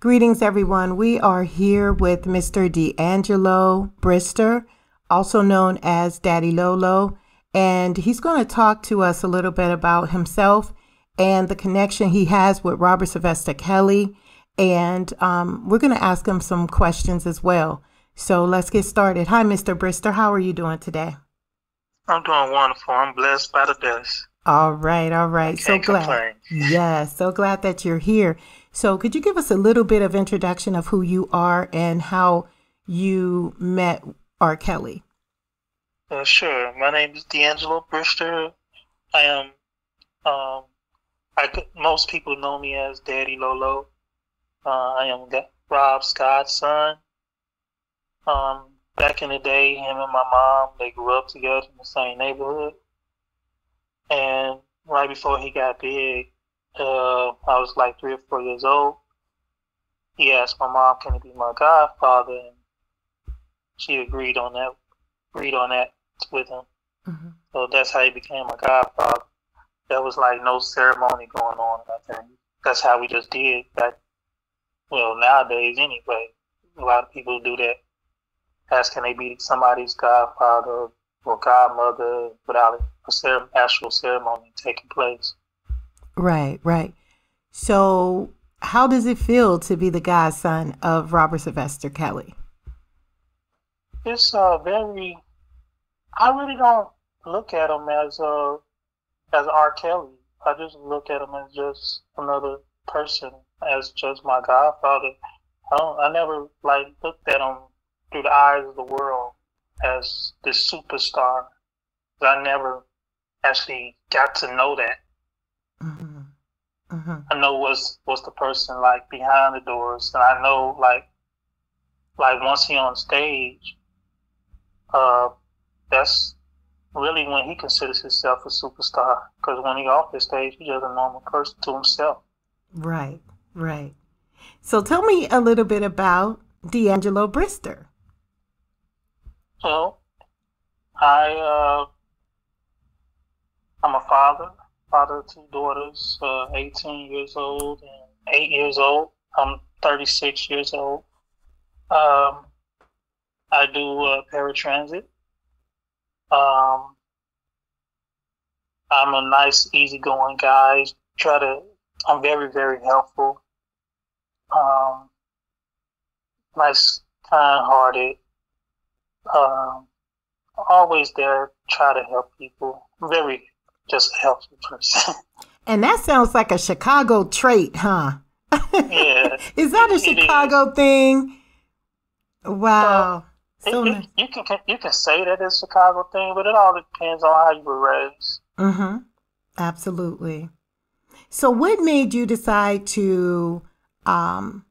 Greetings, everyone. We are here with Mr. D'Angelo Brister, also known as Daddy Lolo, and he's going to talk to us a little bit about himself and the connection he has with Robert Sylvester Kelly. And um, we're going to ask him some questions as well. So let's get started. Hi, Mr. Brister. How are you doing today? I'm doing wonderful. I'm blessed by the best. All right, all right. So glad. Complain. Yes, so glad that you're here. So, could you give us a little bit of introduction of who you are and how you met R. Kelly? Uh, sure. My name is D'Angelo Brister. I am. Um, I most people know me as Daddy Lolo. Uh, I am Rob's godson. Um, back in the day, him and my mom they grew up together in the same neighborhood, and right before he got big, uh, I was like three or four years old. He asked my mom, "Can he be my godfather?" And she agreed on that. Agreed on that with him. Mm-hmm. So that's how he became my godfather. There was like no ceremony going on. I think that's how we just did that. Well, nowadays anyway, a lot of people do that. Ask can they be somebody's godfather or godmother without a actual ceremony taking place. Right, right. So, how does it feel to be the godson of Robert Sylvester Kelly? It's uh, very. I really don't look at him as uh, as R. Kelly. I just look at him as just another person, as just my godfather. I don't. I never like looked at him through the eyes of the world as this superstar. I never actually got to know that. Mm-hmm. Mm-hmm. I know what's what's the person like behind the doors, and I know like like once he on stage, uh, that's really when he considers himself a superstar. Because when he off the stage, he's just a normal person to himself. Right, right. So tell me a little bit about D'Angelo Brister. So, I uh, I'm a father father two daughters, uh, 18 years old and 8 years old. I'm 36 years old. Um, I do uh, paratransit. Um, I'm a nice, easygoing guy. Try to, I'm very, very helpful. Um, nice, kind-hearted. Um, always there, try to help people. Very just a helpful person. And that sounds like a Chicago trait, huh? Yeah. is that a Chicago thing? Wow. so it, it, you can you can say that it's a Chicago thing, but it all depends on how you were raised. Mm-hmm. Absolutely. So, what made you decide to um,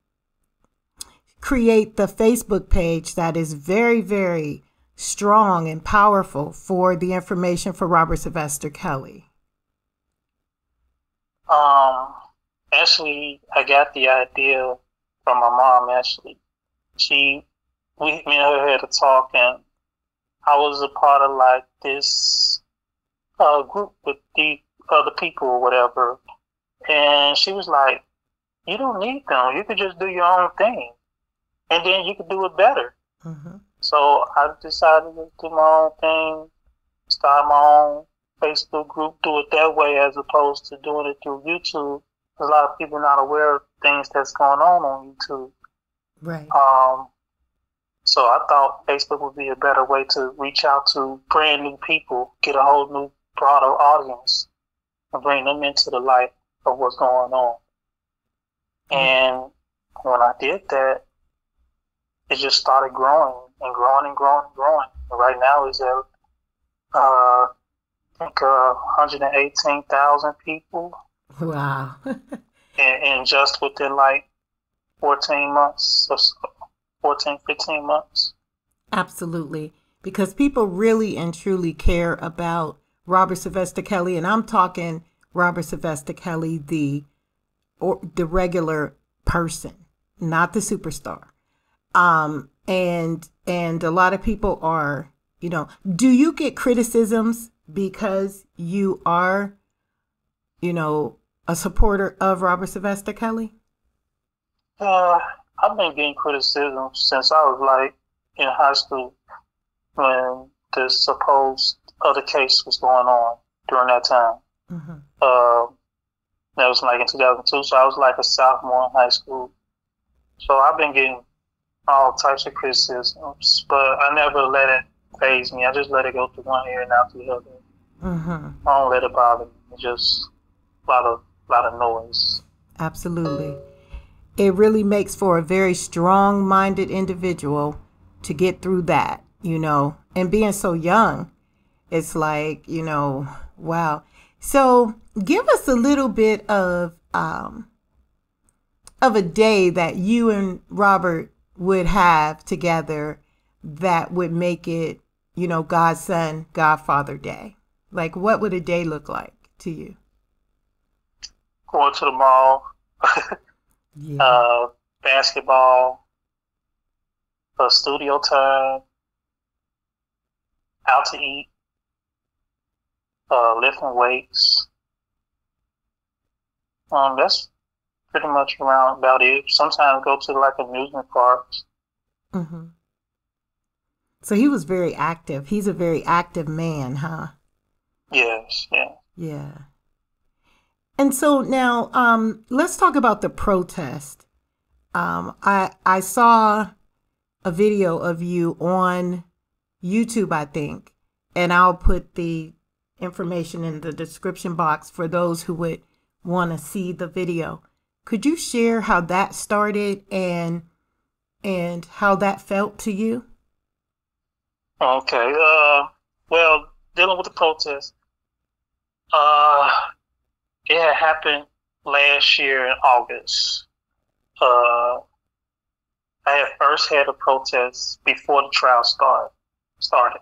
create the Facebook page that is very, very strong and powerful for the information for Robert Sylvester Kelly? Um, actually, I got the idea from my mom. Actually, she, we, me and her had a talk, and I was a part of like this uh, group with the other people or whatever, and she was like, "You don't need them. You could just do your own thing, and then you could do it better." Mm-hmm. So I decided to do my own thing, start my own Facebook group, do it that way as opposed to doing it through YouTube. A lot of people not aware of things that's going on on YouTube. Right. Um, so I thought Facebook would be a better way to reach out to brand new people, get a whole new broader audience, and bring them into the light of what's going on. Mm-hmm. And when I did that, it just started growing and growing and growing and growing. And right now is at uh, I think uh, 118,000 people. Wow. and, and just within like 14 months, or so, 14, 15 months. Absolutely. Because people really and truly care about Robert Sylvester Kelly. And I'm talking Robert Sylvester Kelly, the or the regular person, not the superstar. Um, and and a lot of people are you know do you get criticisms because you are you know a supporter of robert sylvester kelly Uh, I've been getting criticism since I was like in high school when the supposed other case was going on during that time. Mm-hmm. Uh, that was like in 2002, so I was like a sophomore in high school. So I've been getting all types of criticisms, but I never let it faze me. I just let it go through one ear and out the other. Mm-hmm. I don't let it bother me. It's just a lot of lot of noise. Absolutely. It really makes for a very strong minded individual to get through that, you know. And being so young, it's like, you know, wow. So give us a little bit of um of a day that you and Robert would have together that would make it, you know, Godson, Godfather Day? Like, what would a day look like to you? Going to the mall, yeah. uh, basketball, a studio time, out to eat, uh, lifting weights. Um, that's pretty much around about it. Sometimes go to like amusement parks. Mm-hmm. So he was very active. He's a very active man, huh? Yes, yeah. Yeah. And so now um, let's talk about the protest. Um, I I saw a video of you on YouTube, I think, and I'll put the information in the description box for those who would want to see the video. Could you share how that started and and how that felt to you? Okay. Uh, well, dealing with the protest, uh, it had happened last year in August. Uh, I had first had a protest before the trial started started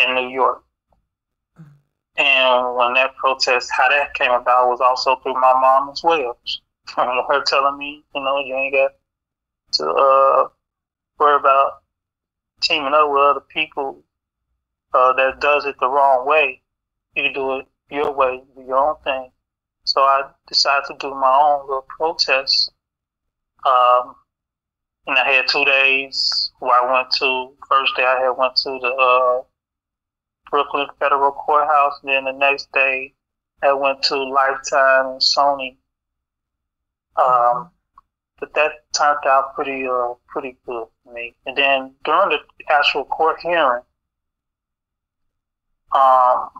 in New York. And when that protest, how that came about was also through my mom as well her telling me, you know, you ain't got to uh, worry about teaming up with other people uh, that does it the wrong way. You do it your way, do your own thing. So I decided to do my own little protest. Um, and I had two days where I went to, first day I had went to the uh, Brooklyn Federal Courthouse. And then the next day I went to Lifetime and Sony um, but that turned out pretty uh, pretty good for me. And then during the actual court hearing, um,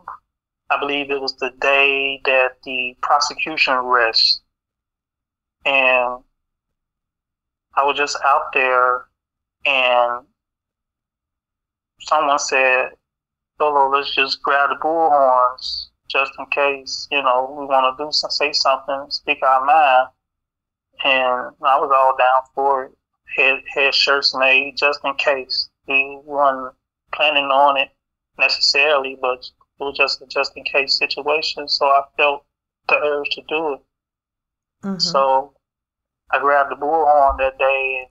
I believe it was the day that the prosecution rests, and I was just out there, and someone said, "Lolo, let's just grab the bullhorns just in case, you know, we want to do some, say something, speak our mind." And I was all down for it. Had had shirts made just in case. We weren't planning on it necessarily, but it was just a just in case situation. So I felt the urge to do it. Mm-hmm. So I grabbed the bullhorn that day and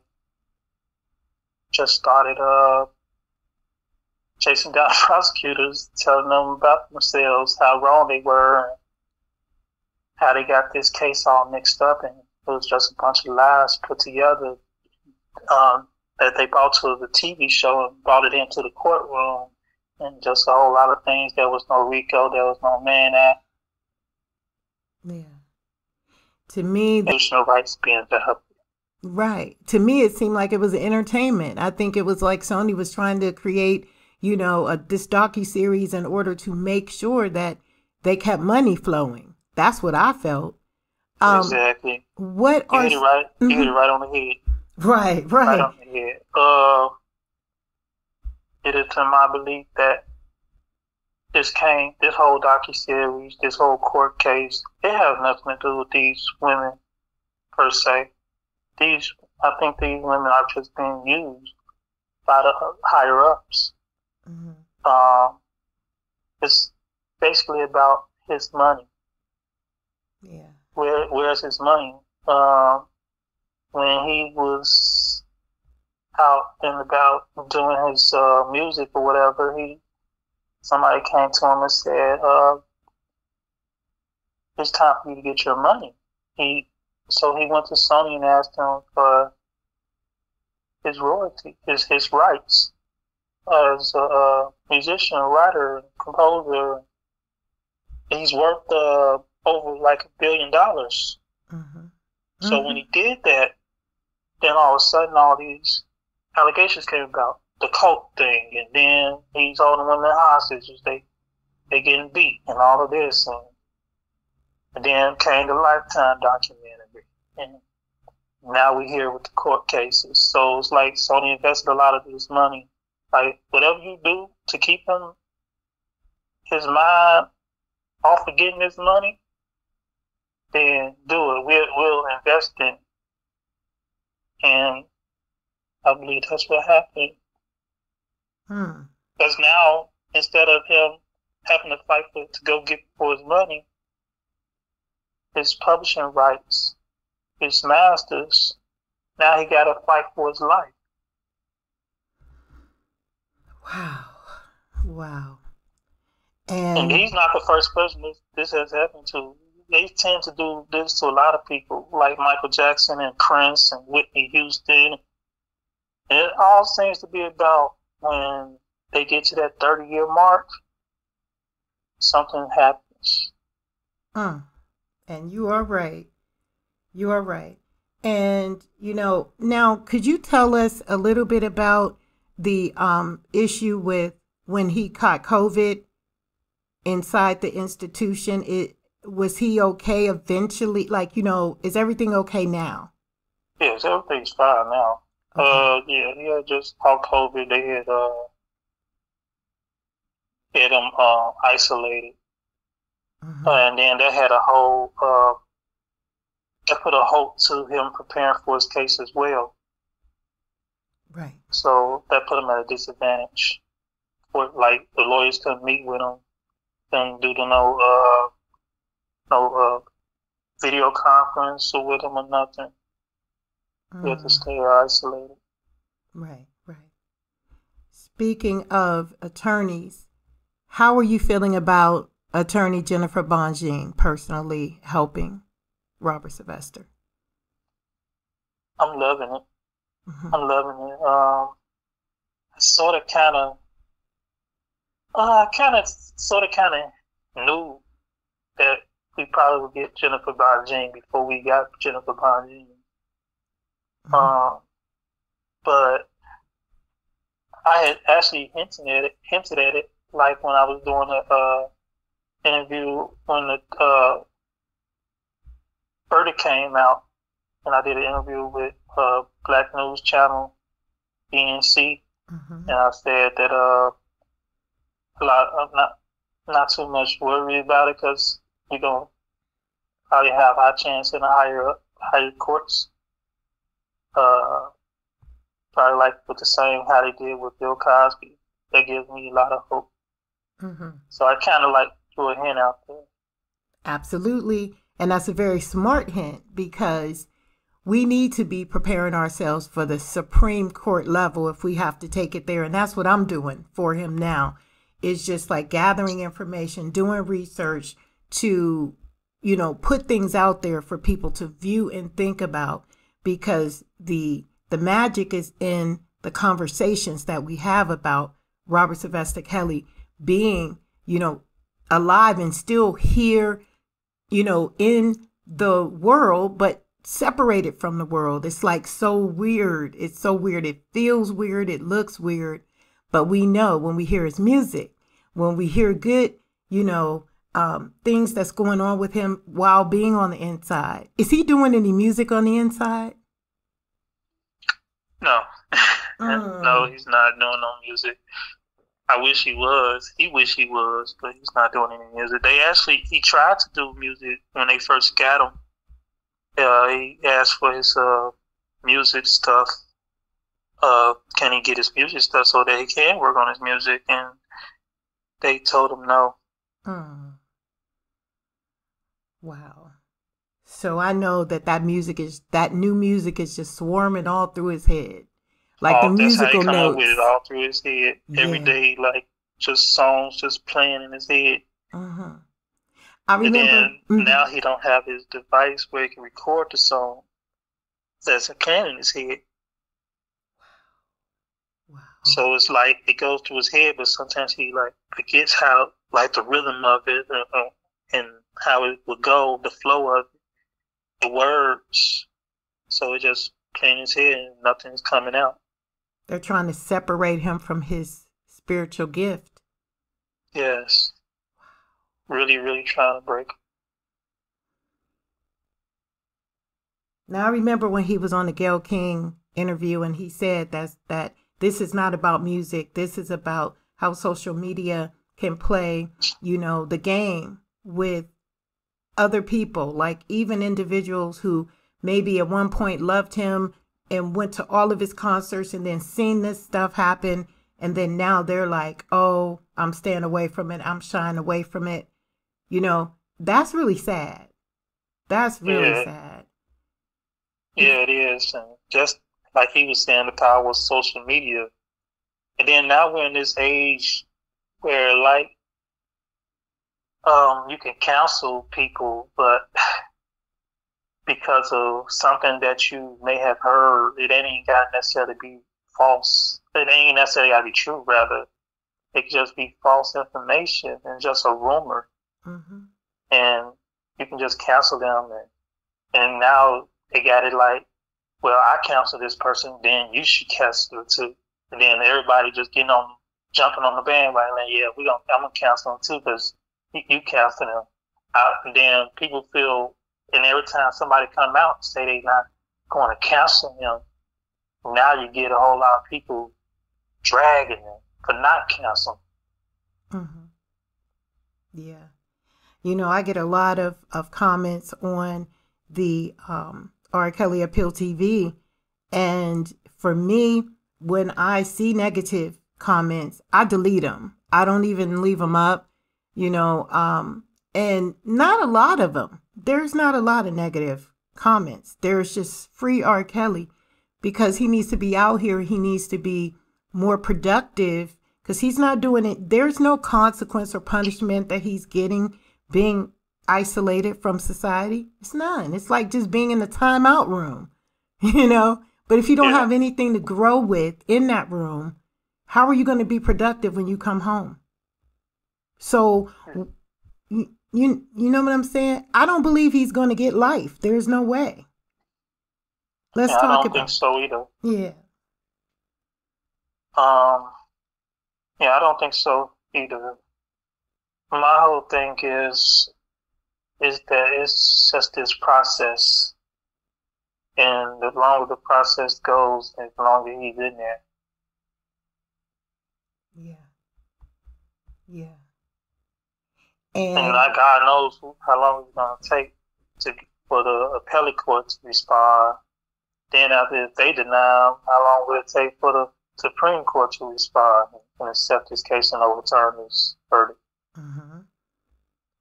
just started uh, chasing down prosecutors, telling them about themselves, how wrong they were, and how they got this case all mixed up, and it was just a bunch of lies put together um, that they brought to the TV show and brought it into the courtroom, and just a whole lot of things. There was no RICO, there was no Mann Act. Yeah. To me, no rights being violated. Right. To me, it seemed like it was entertainment. I think it was like Sony was trying to create, you know, a this docu series in order to make sure that they kept money flowing. That's what I felt. Um, exactly. What you are hit it right? Mm-hmm. You hit it right on the head. Right, right. Right on the head. Uh, it is to my belief that this came, this whole docu series, this whole court case, it has nothing to do with these women per se. These, I think, these women are just being used by the higher ups. Mm-hmm. Um, it's basically about his money. Yeah where where's his money? Uh, when he was out and about doing his uh, music or whatever, he somebody came to him and said, uh, "It's time for you to get your money." He so he went to Sony and asked him for his royalty, his his rights as a, musician, writer, composer. He's worth uh, over like a billion dollars. Mm-hmm. So mm-hmm. when he did that, then all of a sudden all these allegations came about the cult thing, and then he's holding women hostages. They they getting beat and all of this, and, and then came the Lifetime documentary, and now we here with the court cases. So it's like Sony invested a lot of this money. Like whatever you do to keep him his mind off of getting this money, then do it. We'll we'll invest in. And I believe that's what happened. Hmm. Because now instead of him having to fight for to go get for his money, his publishing rights his masters. Now he got to fight for his life. Wow. Wow. And, and he's not the first person this, this has happened to. They tend to do this to a lot of people, like Michael Jackson and Prince and Whitney Houston. It all seems to be about when they get to that 30 year mark, something happens. Mm. And you are right. You are right. And, you know, now could you tell us a little bit about the um, issue with when he caught COVID inside the institution? It was he okay eventually? Like, you know, is everything okay now? Yes, everything's fine now. Okay. Uh, yeah, he had just caught COVID. They had uh had him uh isolated, mm-hmm. and then they had a whole uh that put a halt to him preparing for his case as well. Right. So that put him at a disadvantage. For like the lawyers couldn't meet with him, couldn't do the no uh no uh video conference or with him or nothing. Mm. He had to mm. stay isolated. Right, right. Speaking of attorneys, how are you feeling about attorney Jennifer Bonjean personally helping Robert Sylvester? I'm loving it. Mm-hmm. I'm loving it. Um, I sort of, kind of, uh, kind of, sort of, kind of knew that we probably would get Jennifer Bonjean before we got Jennifer Bonjean. Mm-hmm. Um, but I had actually hinted at it, hinted at it, like when I was doing a uh, interview when the uh, verdict came out, and I did an interview with uh, Black News Channel, BNC, mm-hmm. and I said that uh, a lot, uh, not not too much worry about it because you're gonna probably have high chance in the higher higher courts. Uh, probably like with the same how they did with Bill Cosby. That gives me a lot of hope. Mm-hmm. So I kind of like threw a hint out there. Absolutely. And that's a very smart hint because we need to be preparing ourselves for the Supreme Court level if we have to take it there. And that's what I'm doing for him now. It's just like gathering information, doing research to, you know, put things out there for people to view and think about because the the magic is in the conversations that we have about Robert Sylvester Kelly being, you know, alive and still here you know, in the world, but separated from the world. It's like so weird. It's so weird. It feels weird. It looks weird. But we know when we hear his music, when we hear good, you know, um, things that's going on with him while being on the inside. Is he doing any music on the inside? No. Mm. no, he's not doing no music. I wish he was. He wish he was, but he's not doing any music. They actually he tried to do music when they first got him. Uh, he asked for his uh, music stuff. Uh, can he get his music stuff so that he can work on his music? And they told him no. Hmm. Wow. So I know that that music is that new music is just swarming all through his head like the musical notes. With it all through his head yeah. every day, like just songs just playing in his head. Uh-huh. I remember. then mm-hmm. now he don't have his device where he can record the song. That's a can in his head. Wow. So it's like it goes to his head, but sometimes he like forgets how like the rhythm of it uh, uh, and how it would go, the flow of the words. So it just came in his head and nothing's coming out. They're trying to separate him from his spiritual gift. Yes. Really, really trying to break. Now I remember when he was on the Gayle King interview and he said that that this is not about music. This is about how social media can play, you know, the game with other people, like even individuals who maybe at one point loved him and went to all of his concerts and then seen this stuff happen. And then now they're like, oh, I'm staying away from it. I'm shying away from it. You know, that's really sad. That's really yeah. sad. Yeah, it is. And just like he was saying, the power of social media. And then now we're in this age where like um you can counsel people but because of something that you may have heard, it ain't got necessarily be false. It ain't necessarily got to be true. Rather, it could just be false information and just a rumor, mm-hmm. and you can just counsel them. And, and now they got it like, well, I counsel this person, then you should cancel it too. And then everybody just getting on jumping on the bandwagon. Like, yeah, we gonna I'm gonna counsel them too because you, cancel them. Out, and then people feel, and every time somebody come out and say they not going to cancel him, now you get a whole lot of people dragging them for not canceling. Mm-hmm. Yeah, you know, I get a lot of of comments on the um, R. Kelly Appeal TV, and for me, when I see negative comments, I delete them. I don't even leave them up, you know, um, and not a lot of them. There's not a lot of negative comments. There's just free R. Kelly because he needs to be out here. He needs to be more productive because he's not doing it. There's no consequence or punishment that he's getting being isolated from society. It's none. It's like just being in the timeout room, you know? But if you don't have anything to grow with in that room, how are you going to be productive when you come home? So, you, you, know what I'm saying? I don't believe he's going to get life. There's no way. Let's yeah, talk I don't about. think so either. Yeah. Um. Yeah, I don't think so either. My whole thing is is that it's just this process, and the longer the process goes, the longer he's in there. Yeah. Yeah. And, and like God knows how long it's gonna take to for the appellate court to respond. Then after if they deny how long will it take for the Supreme Court to respond and accept his case and overturn this verdict? Mm-hmm.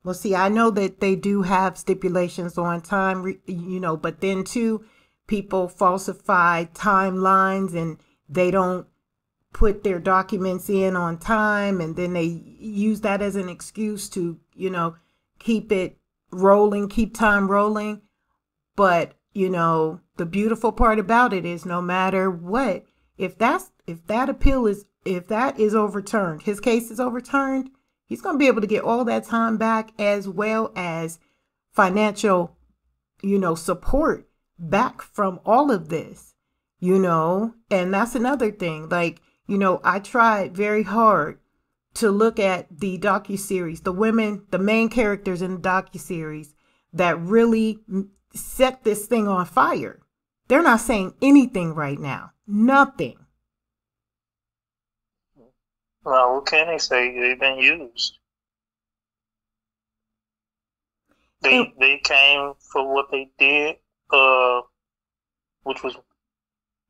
Well, see, I know that they do have stipulations on time, you know, but then too, people falsify timelines and they don't put their documents in on time and then they use that as an excuse to, you know, keep it rolling, keep time rolling. But, you know, the beautiful part about it is no matter what, if that's if that appeal is if that is overturned, his case is overturned, he's going to be able to get all that time back as well as financial, you know, support back from all of this, you know, and that's another thing. Like you know, I tried very hard to look at the docu series, the women, the main characters in the docu series that really set this thing on fire. They're not saying anything right now. Nothing. Well, what can they say? They've been used. They and, they came for what they did, uh, which was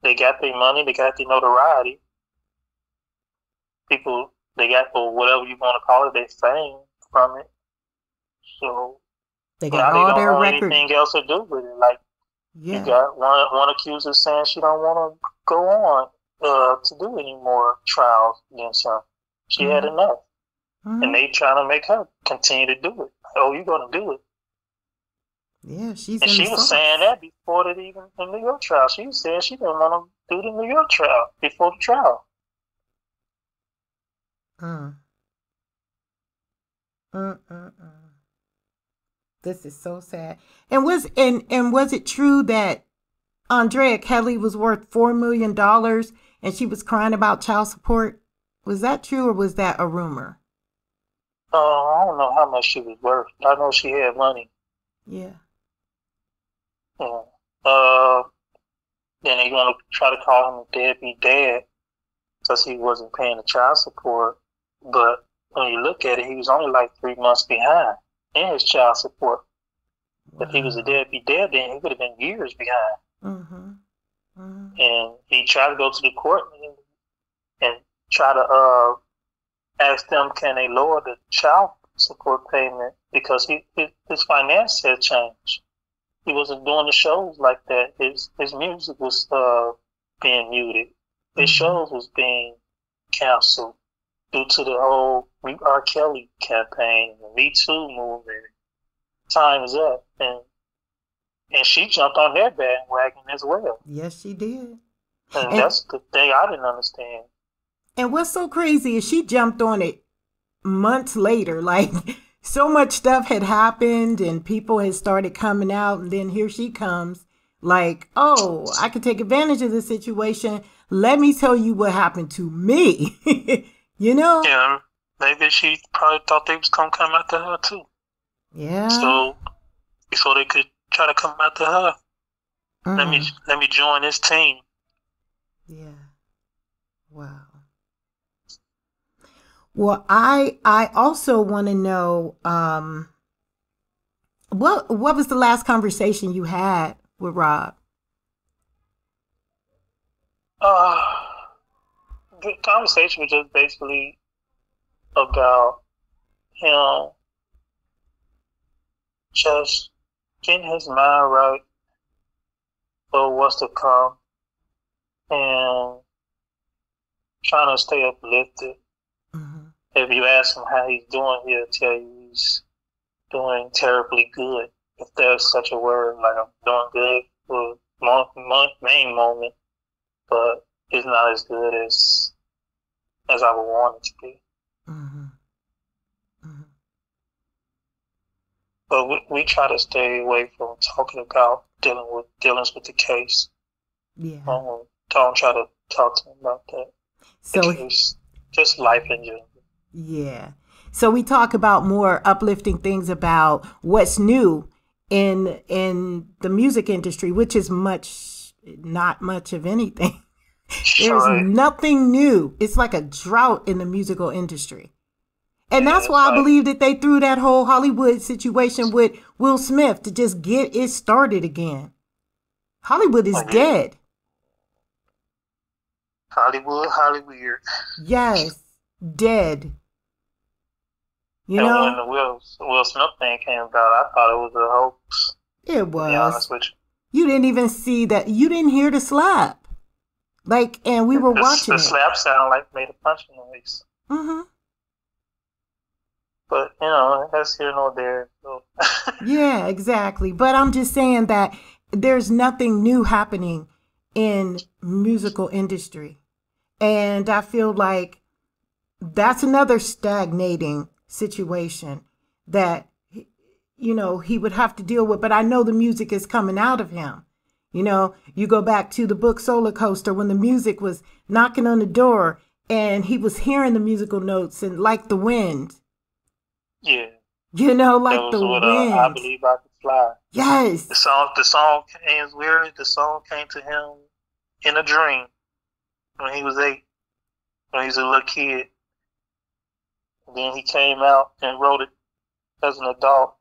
they got their money, they got their notoriety, people they got for whatever you want to call it, they fame from it. So they got all they their records. Anything else to do with it? Like yeah. you got one one accuser saying she don't want to go on uh, to do any more trials against her. She mm-hmm. had enough, mm-hmm. and they trying to make her continue to do it. "Oh, you're gonna do it." Yeah, she's. And she was saying that before the even the New York trial. She was saying she didn't want to do the New York trial before the trial. Mm. Mm, mm, mm. This is so sad. And was and and was it true that Andrea Kelly was worth four million dollars and she was crying about child support? Was that true or was that a rumor? Oh, I don't know how much she was worth. I know she had money. Yeah. Yeah. Uh, then they want to try to call him a deadbeat dad because he wasn't paying the child support. But when you look at it, he was only like three months behind in his child support. Wow. If he was a deadbeat dad, then he would have been years behind. Mm-hmm. Mm-hmm. And he tried to go to the court and, and try to uh, ask them, can they lower the child support payment because he his, his finance had changed. He wasn't doing the shows like that. His his music was uh, being muted. His mm-hmm. shows was being canceled due to the whole R. Kelly campaign, the Me Too movement. Time is up, and and she jumped on their bandwagon as well. Yes, she did. And, and that's the thing I didn't understand. And what's so crazy is she jumped on it months later. Like so much stuff had happened and people had started coming out, and then here she comes. Like, oh, I could take advantage of the situation. Let me tell you what happened to me. you know? Yeah, maybe she probably thought they was gonna come after her too. Yeah. So, so they could try to come after her. Mm. Let me let me join this team. Yeah. Wow. Well, I I also want to know um what what was the last conversation you had with Rob? Uh the conversation was just basically about him just getting his mind right for what's to come and trying to stay uplifted mm-hmm. if you ask him how he's doing, he'll tell you he's doing terribly good. If there's such a word, like I'm doing good for month, month, main moment, but it's not as good as as I would want it to be. Mm-hmm. Mm-hmm. But we, we try to stay away from talking about dealing with dealings with the case. Yeah. Um, don't try to talk to him about that. So case, just life in general. Yeah. So we talk about more uplifting things about what's new in in the music industry, which is much not much of anything. There's right. nothing new. It's like a drought in the musical industry. And yeah, that's why I believe that they threw that whole Hollywood situation with Will Smith to just get it started again. Hollywood is oh, dead. Hollywood, Hollywood. Yes, dead. You and know, when the Will Will Smith thing came about, I thought it was a hoax. It was. You. you. didn't even see that. You didn't hear the slap. Like, and we were the, watching. The it. slap sounded like made a punching noise. Mm-hmm. But you know, that's here nor there. So. yeah, exactly. But I'm just saying that there's nothing new happening in musical industry, and I feel like that's another stagnating situation that you know he would have to deal with but i know the music is coming out of him you know you go back to the book Soulacoaster when the music was knocking on the door and he was hearing the musical notes and like the wind. Yeah. You know like the what, wind uh, i believe i could fly. Yes. The song the song came weird the song came to him in a dream when he was eight when he was a little kid. Then he came out and wrote it as an adult.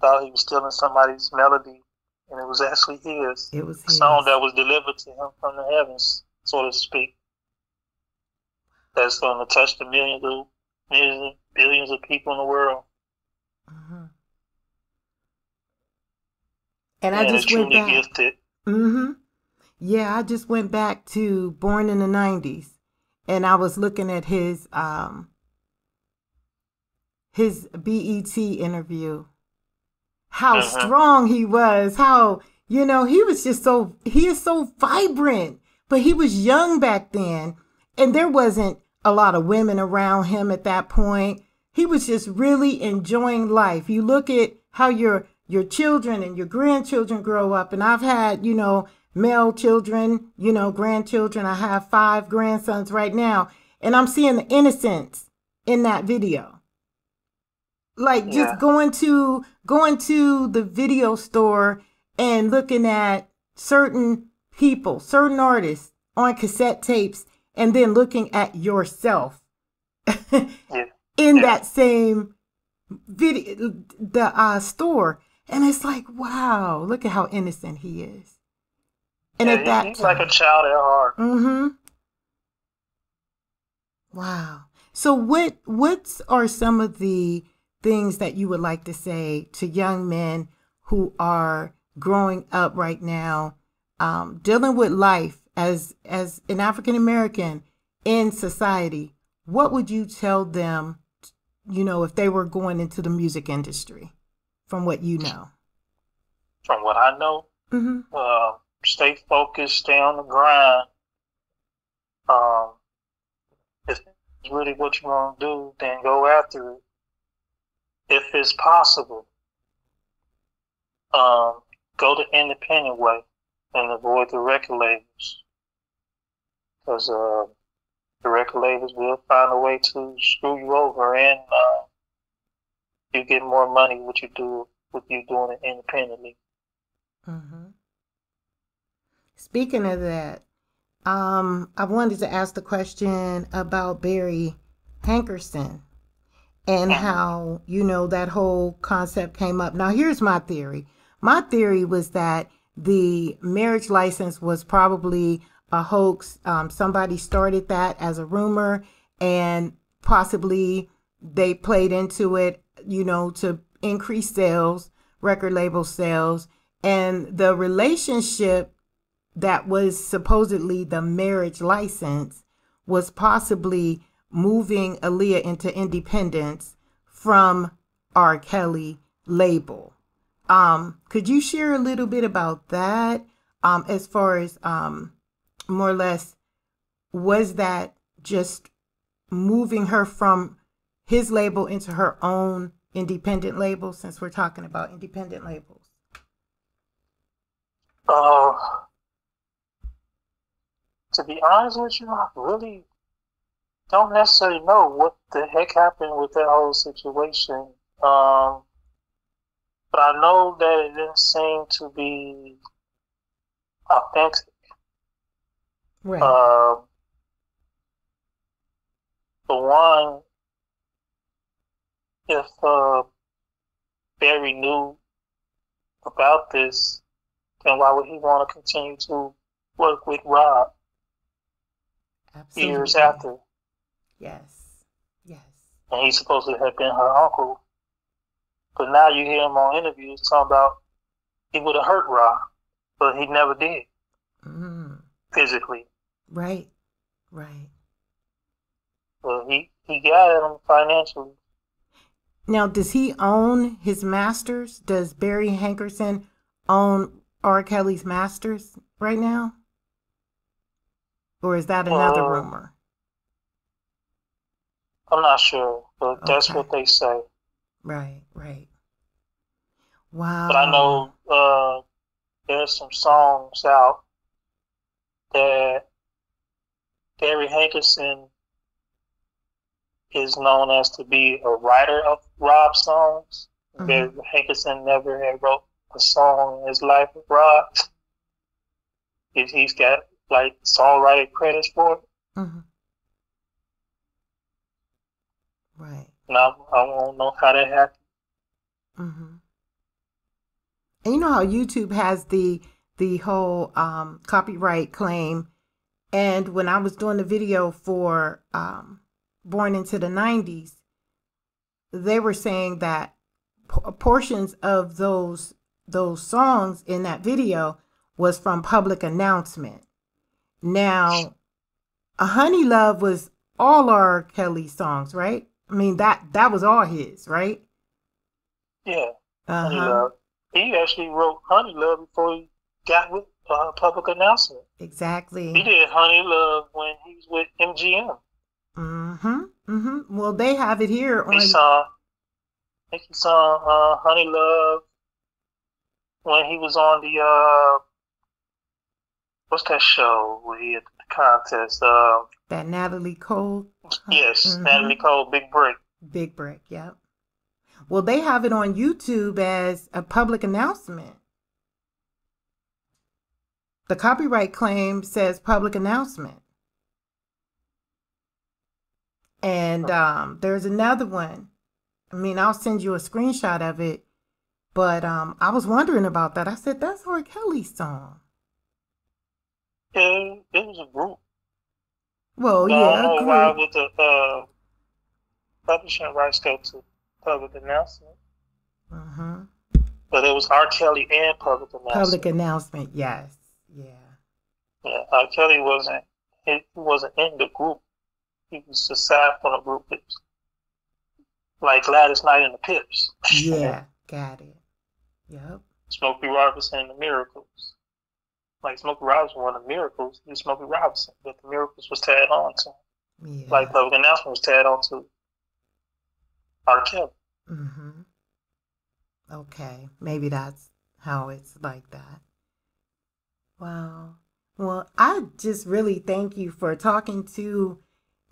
Thought he was stealing somebody's melody, and it was actually his. It was his. song that was delivered to him from the heavens, so to speak. That's going to touch the millions of millions, billions of people in the world. Mm-hmm. And I just went back. Gifted. Mm-hmm. Yeah, I just went back to Born in the '90s, and I was looking at his um his BET interview. How uh-huh. strong he was, how you know, he was just so he is so vibrant. But he was young back then, and there wasn't a lot of women around him at that point. He was just really enjoying life. You look at how your your children and your grandchildren grow up, and I've had, you know, male children, you know, grandchildren. I have five grandsons right now, and I'm seeing the innocence in that video. Like yeah. just going to going to the video store and looking at certain people, certain artists on cassette tapes, and then looking at yourself yeah. in yeah. that same video, the uh, store. And it's like, wow, look at how innocent he is. And yeah, at that he's like a child at heart. Mm-hmm. Wow. So what what are some of the things that you would like to say to young men who are growing up right now, um, dealing with life as as an African American in society? What would you tell them, you know, if they were going into the music industry, from what you know? From what I know, mm-hmm. uh, stay focused, stay on the grind. Um, if really what you want to do, then go after it. If it's possible, um, go the independent way and avoid the record labels. Because uh, the record labels will find a way to screw you over and uh, you get more money what you do with you doing it independently. Mm-hmm. Speaking of that, um, I wanted to ask the question about Barry Hankerson and mm-hmm. how, you know, that whole concept came up. Now, here's my theory. My theory was that the marriage license was probably a hoax. Um, somebody started that as a rumor and possibly they played into it, you know, to increase sales, record label sales. And the relationship that was supposedly the marriage license was possibly moving Aaliyah into independence from R. Kelly label. Um, could you share a little bit about that? Um, as far as um, more or less, was that just moving her from his label into her own independent label? Since we're talking about independent labels. Uh, to be honest with you, I really don't necessarily know what the heck happened with that whole situation. Um, but I know that it didn't seem to be authentic. Right. Uh, for one, if uh, Barry knew about this, then why would he want to continue to work with Rob? Absolutely. years after. Yes. Yes. And he's supposed to have been her uncle. But now you hear him on interviews talking about he would have hurt Rob, but he never did. Mm. Physically. Right. Right. Well, he, he got at him financially. Now, does he own his masters? Does Barry Hankerson own R. Kelly's masters right now? Or is that another uh, rumor? I'm not sure, but okay. that's what they say. Right, right. Wow. But I know uh, there's some songs out that Barry Hankerson is known as to be a writer of Rob songs. Mm-hmm. Barry Hankerson never had wrote a song in his life with Rob. He's got like songwriting credits for it. Mm-hmm. Right. Now I don't know how that happened. Mm-hmm. And you know how YouTube has the the whole um, copyright claim, and when I was doing the video for um, Born into the '90s, they were saying that p- portions of those those songs in that video was from public announcement. Now, a Honey Love was all R. Kelly songs, right? I mean that that was all his, right? Yeah. Uh Honey huh. Love. He actually wrote Honey Love before he got with uh, Public Announcement. Exactly. He did Honey Love when he was with MGM. Mm-hmm. Mm-hmm. Well, they have it here He on. saw, I think he saw uh, Honey Love when he was on the uh, what's that show where he had the contest? Uh, that Natalie Cole. yes, Mhm. Natalie Cole, Big Break. Big Break, yep. Well, they have it on YouTube as a public announcement. The copyright claim says public announcement. And um, there's another one. I mean, I'll send you a screenshot of it. But um, I was wondering about that. I said, that's R. Kelly's song. Yeah, it was a group. Well, yeah, I don't know why would the uh, publishing rights go to Public Announcement, hmm but it was R. Kelly and Public Announcement. Public announcement, yes. Yeah. Yeah, R. Kelly wasn't he wasn't in the group. He was aside from the group. It was like Gladys Knight and the Pips. Yeah, got it. Yep. Smokey Robinson and the Miracles. Like Smokey Robinson won the Miracles, he Smokey Robinson, but the Miracles was tagged on to. Yeah. Like Public Announcement was tagged on to R. Kelly. Mm-hmm. Okay, maybe that's how it's like that. Wow. Well, I just really thank you for talking to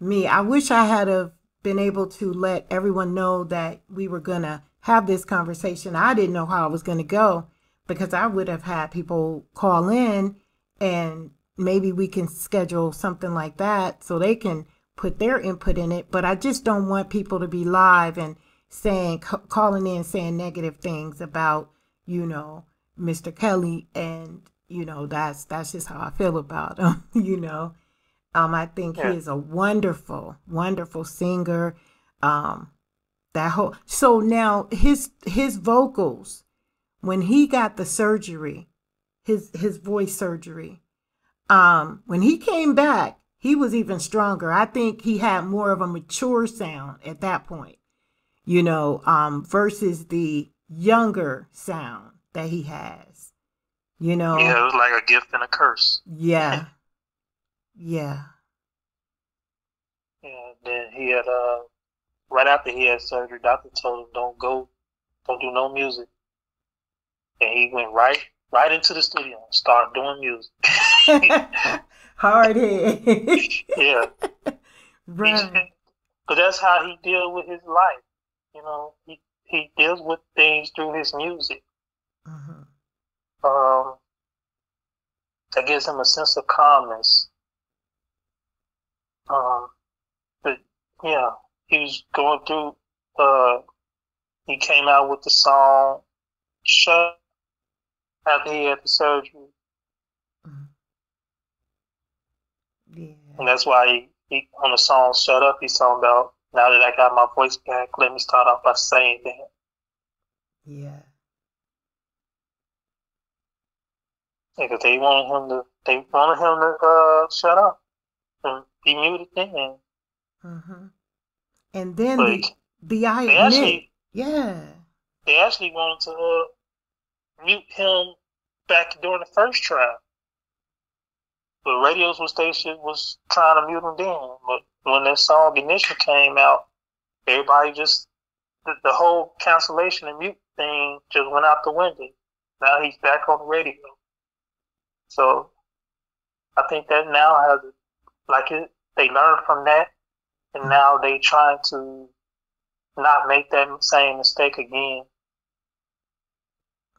me. I wish I had have been able to let everyone know that we were gonna have this conversation. I didn't know how it was gonna go because I would have had people call in and maybe we can schedule something like that so they can put their input in it. But I just don't want people to be live and saying ca- calling in saying negative things about you know Mr. Kelly and you know that's that's just how I feel about him you know um I think Yeah. he is a wonderful wonderful singer um that whole so now his his vocals when he got the surgery his his voice surgery um when he came back he was even stronger I think he had more of a mature sound at that point you know, um, versus the younger sound that he has. You know, Yeah, it was like a gift and a curse. yeah, yeah, Yeah, then he had uh right after he had surgery, doctor told him don't go, don't do no music. And he went right right into the studio and started doing music. hard head, yeah. right? But that's how he deals with his life. You know, he he deals with things through his music. Mhm. Um, that gives him a sense of calmness. Um, but yeah, he was going through. Uh, he came out with the song "Shut" after he had the surgery. Yeah, and that's why he, he on the song "Shut Up" he's talking about now that I got my voice back. Let me start off by saying that. yeah, Because they wanted him to, they wanted him to uh, shut up and be muted then. hmm And then But the the I they admit, actually, yeah, they actually wanted to uh, mute him back during the first trial. The radio station was trying to mute him then, but when that song Ignition came out, everybody just the, the whole cancellation and mute thing just went out the window. Now he's back on the radio. So I think that now has like it, they learned from that, and now they trying to not make that same mistake again.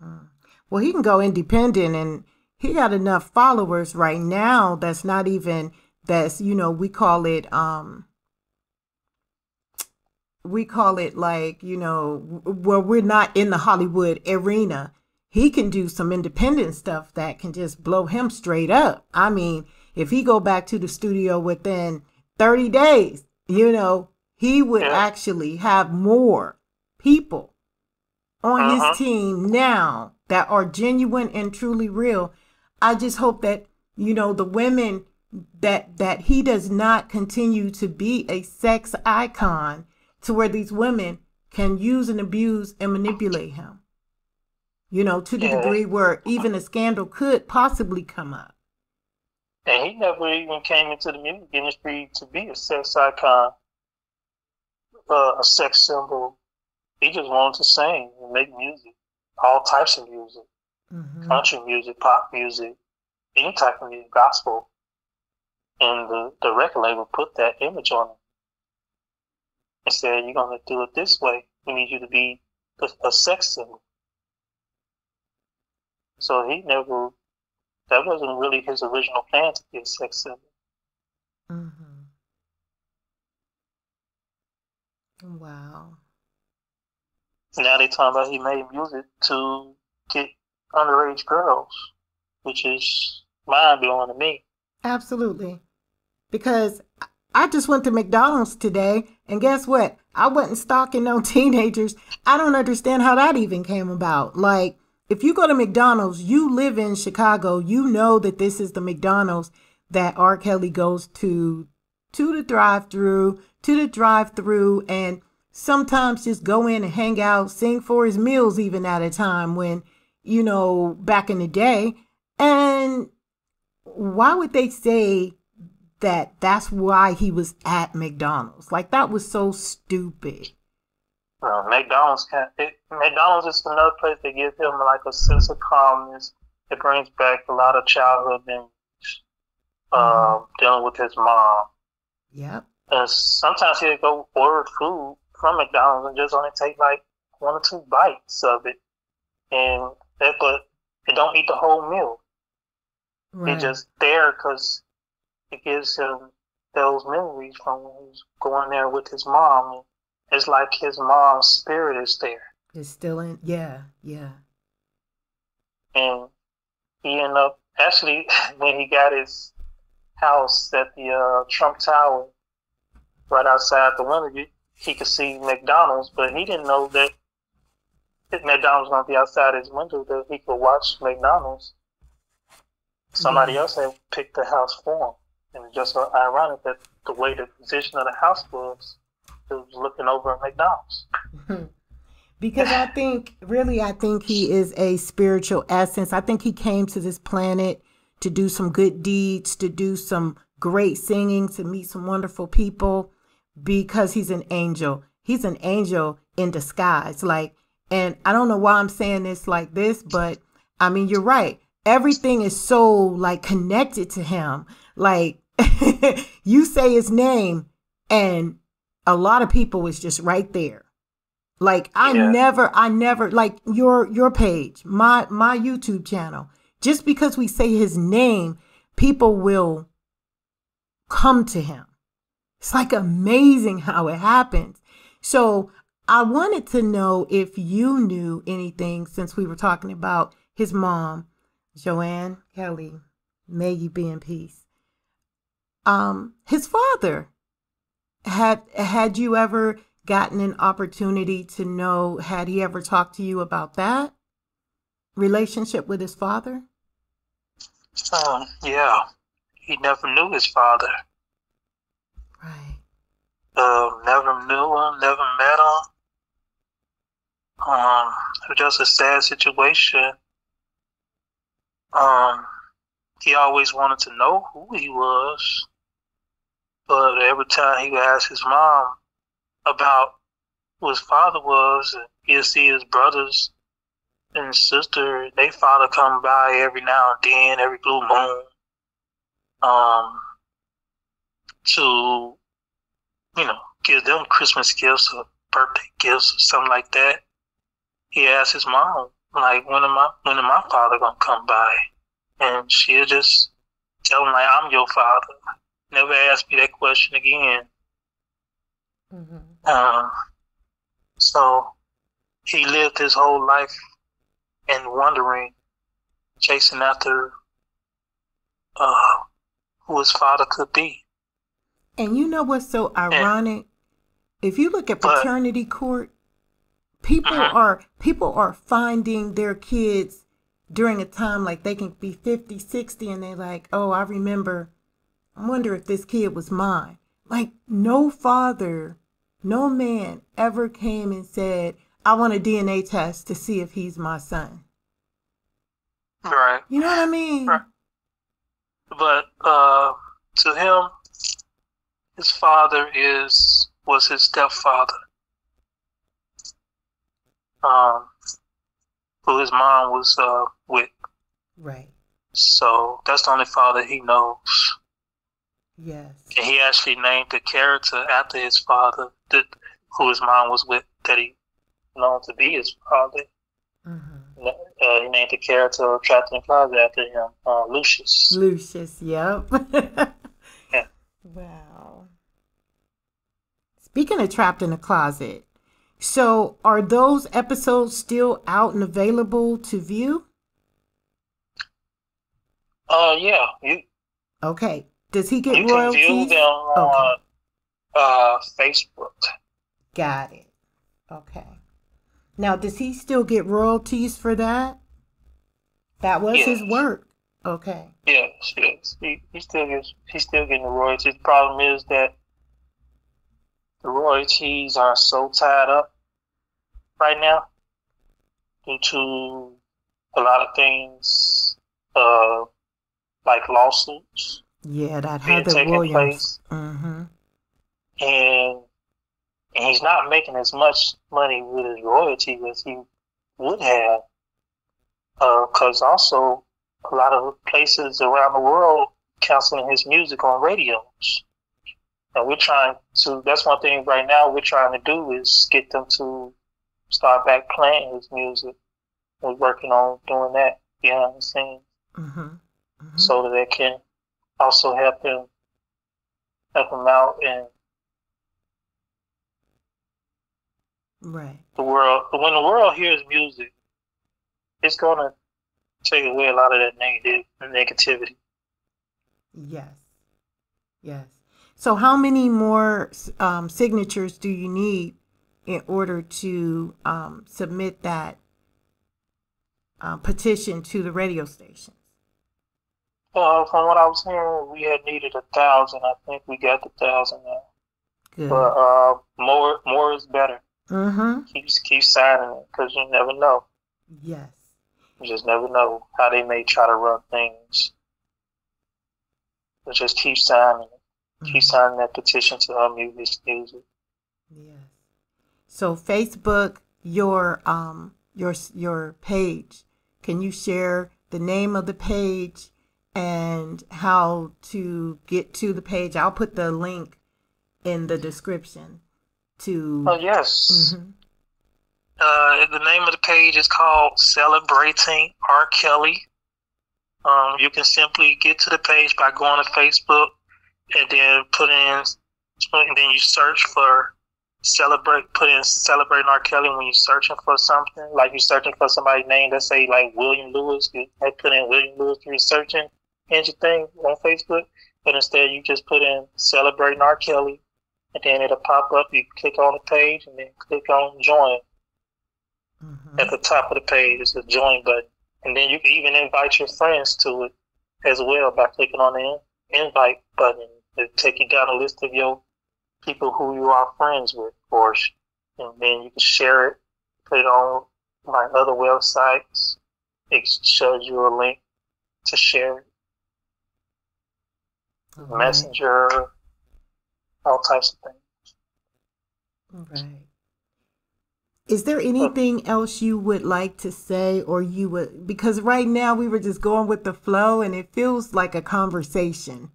Mm. Well, he can go independent and he got enough followers right now that's not even that's you know we call it um we call it like you know where we're not in the Hollywood arena he can do some independent stuff that can just blow him straight up i mean if he go back to the studio within 30 days you know he would Yeah. actually have more people on Uh-huh. his team now that are genuine and truly real. I just hope that you know the women that that he does not continue to be a sex icon to where these women can use and abuse and manipulate him. You know, to the Yeah. degree where even a scandal could possibly come up. And he never even came into the music industry to be a sex icon, uh, a sex symbol. He just wanted to sing and make music, all types of music, Mhm. country music, pop music, any type of music, gospel. And the, the record label put that image on him and said, You're going to do it this way. We need you to be a, a sex symbol. So he never, that wasn't really his original plan to be a sex symbol. Mhm. Wow. Now they talking about he made music to get underage girls, which is mind blowing to me. Absolutely. Because I just went to McDonald's today, and guess what? I wasn't stalking no teenagers. I don't understand how that even came about. Like, if you go to McDonald's, you live in Chicago, you know that this is the McDonald's that R. Kelly goes to to the drive through, to the drive through, and sometimes just go in and hang out, sing for his meals even at a time when, you know, back in the day. And why would they say that that's why he was at McDonald's? Like that was so stupid. Uh, McDonald's can it, McDonald's is another place that gives him like a sense of calmness. It brings back a lot of childhood memories. Um, dealing with his mom. Yep. And sometimes he'll go order food from McDonald's and just only take like one or two bites of it, and that but he don't eat the whole meal. Right. Just there because it gives him those memories from when he was going there with his mom. It's like his mom's spirit is there, it's still in. Yeah. Yeah. and he ended up actually when he got his house at the uh, Trump Tower, right outside the window, you- he could see McDonald's, but he didn't know that if McDonald's was gonna be outside his window that he could watch McDonald's. Somebody Yeah. else had picked the house for him, and it's just so ironic that the way the position of the house was, it was looking over at McDonald's. because I think, really, I think he is a spiritual essence. I think he came to this planet to do some good deeds, to do some great singing, to meet some wonderful people because he's an angel. He's an angel in disguise. Like, and I don't know why I'm saying this like this, but I mean, you're right. Everything is so like connected to him. Like, you say his name, and a lot of people was just right there. Like I Yeah. never, I never like your your page, my my YouTube channel. Just because we say his name, people will come to him. It's like amazing how it happens. So I wanted to know if you knew anything since we were talking about his mom, Joanne Kelly. May you be in peace. Um, his father had had you ever gotten an opportunity to know had he ever talked to you about that relationship with his father Um, yeah, he never knew his father. Right Uh, never knew him, never met him. Um, it was just a sad situation. Um, he always wanted to know who he was, but every time he would ask his mom about who his father was, he'd see his brothers and sister, they father come by every now and then, every blue moon, um, to you know, give them Christmas gifts or birthday gifts or something like that. He asked his mom, like, when am I when am my father gonna come by? And she'll just tell him like I'm your father. Never ask me that question again. mm-hmm. Um, so he lived his whole life in wondering, chasing after uh, who his father could be. And you know what's so ironic if you look at paternity court people Uh-huh. are people are finding their kids during a time like they can be 50 60 and they're like oh i remember i wonder if this kid was mine like no father no man ever came and said, I want a DNA test to see if he's my son. Right. You know what I mean? Right. But uh, to him, his father is was his stepfather. Um, who his mom was uh, with. Right. So that's the only father he knows. Yes. And he actually named the character after his father, that, who his mom was with, that he known to be his father. Mm-hmm. Uh, he named the character Trapped in the Closet after him, uh, Lucius. Lucius, yep. yeah. Wow. Speaking of Trapped in a Closet, so are those episodes still out and available to view? Uh, yeah. You, okay. Does he get you royalties? can view them on okay. uh, Facebook. Got it. Okay. Now, does he still get royalties for that? That was yes. his work. Okay. Yes, yes. He, he still gets he's still getting the royalties. Problem is that the royalties are so tied up right now due to a lot of things, uh, like lawsuits. Yeah, that Heather Williams. Mm-hmm. And and he's not making as much money with his royalty as he would have, because uh, also a lot of places around the world canceling his music on radios. And we're trying to, that's one thing right now we're trying to do is get them to start back playing his music. We're working on doing that behind the scenes. Mm-hmm. Mm-hmm. So that they can also help him, help him out and Right. The world, when the world hears music, it's gonna take away a lot of that negative negativity. Yes. Yes. So, how many more um, signatures do you need in order to um, submit that uh, petition to the radio stations? Uh, from what I was hearing, we had needed a thousand. I think we got the thousand now. Good. But uh, more, more is better. Mm-hmm. Keep keep signing it because you never know. Yes. You just never know how they may try to run things. But just keep signing it. Mm-hmm. Keep signing that petition to unmute this music. Yes. So Facebook, your um your your page. Can you share the name of the page and how to get to the page? I'll put the link in the description to. Oh yes. Mm-hmm. Uh, the name of the page is called Celebrating R. Kelly. Um, you can simply get to the page by going to Facebook and then put in, and then you search for celebrate. Put in Celebrating R. Kelly when you're searching for something. Like you're searching for somebody's name. Let's say like William Lewis. You put in William Lewis through your searching engine thing on Facebook, but instead you just put in Celebrating R. Kelly and then it'll pop up. You click on the page and then click on join. Mm-hmm. At the top of the page is the join button, and then you can even invite your friends to it as well by clicking on the invite button. Take you down a list of your people who you are friends with, or and then you can share it, put it on my other websites. It shows you a link to share it. Messenger, all types of things. Right. Is there anything else you would like to say, or you would, because right now we were just going with the flow and it feels like a conversation.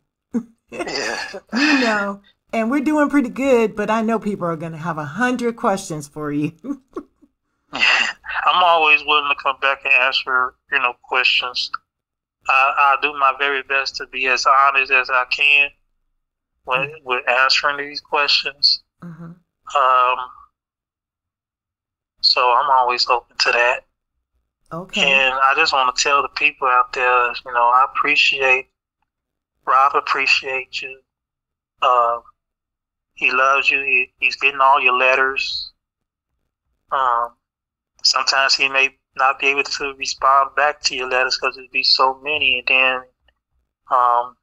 Yeah. you know, and we're doing pretty good, but I know people are going to have a hundred questions for you. I'm always willing to come back and answer, you know, questions. I, I do my very best to be as honest as I can when mm-hmm. with answering these questions. Mm-hmm. Um, so I'm always open to that. Okay. And I just want to tell the people out there, you know, I appreciate Rob appreciates you. Uh, he loves you. He, he's getting all your letters. Um, sometimes he may not be able to respond back to your letters because there'd be so many, and then um,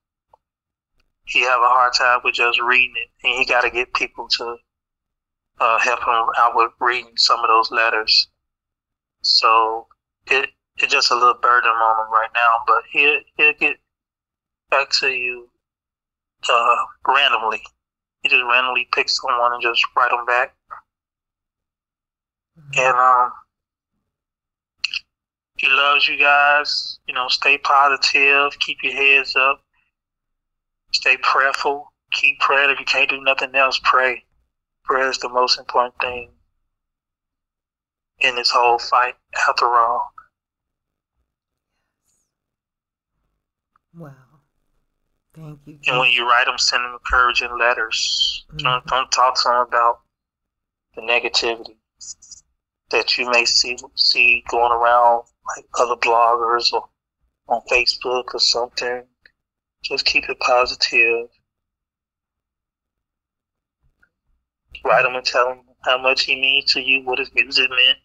he have a hard time with just reading it, and he got to get people to uh, help him out with reading some of those letters. So it it's just a little burden on him right now, but he'll he'll get back to you uh, randomly. He just randomly picks someone and just write them back. Mm-hmm. And um, he loves you guys. You know, stay positive. Keep your heads up. Stay prayerful. Keep praying. If you can't do nothing else, pray. Prayer is the most important thing in this whole fight, after all. Wow. Thank you. And when you write them, send them encouraging letters. Mm-hmm. Don't, don't talk to them about the negativity that you may see see going around like other bloggers or on Facebook or something. Just keep it positive. Write him and tell him how much he means to you, what his music meant.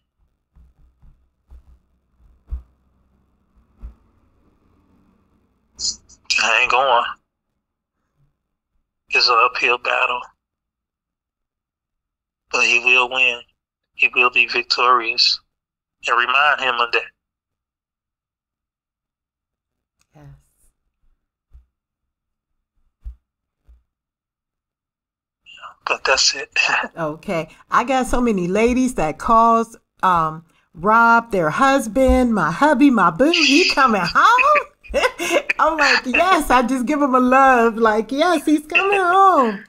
I ain't going. It's an uphill battle. But he will win. He will be victorious. And remind him of that. but that's it. okay. I got so many ladies that calls um Rob their husband, my hubby, my boo, he coming home. I'm like, yes, I just give him a love. Like, yes, he's coming home.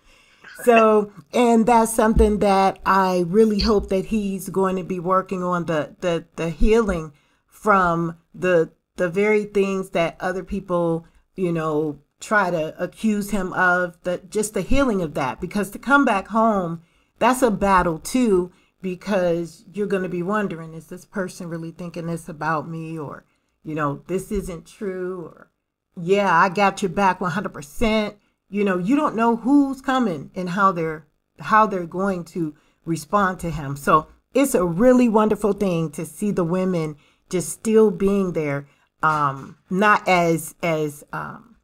So, and that's something that I really hope that he's going to be working on the the the healing from the the very things that other people, you know, try to accuse him of the just the healing of that because to come back home that's a battle too because you're going to be wondering is this person really thinking this about me or you know this isn't true or yeah i got your back 100% you know you don't know who's coming and how they're how they're going to respond to him so it's a really wonderful thing to see the women just still being there um not as as um